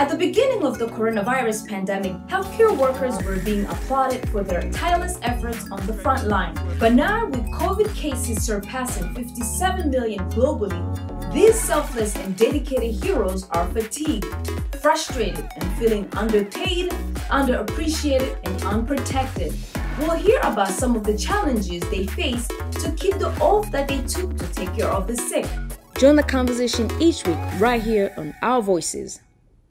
At the beginning of the coronavirus pandemic, healthcare workers were being applauded for their tireless efforts on the front line. But now, with COVID cases surpassing 57 million globally, these selfless and dedicated heroes are fatigued, frustrated, and feeling underpaid, underappreciated, and unprotected. We'll hear about some of the challenges they face to keep the oath that they took to take care of the sick. Join the conversation each week right here on Our Voices.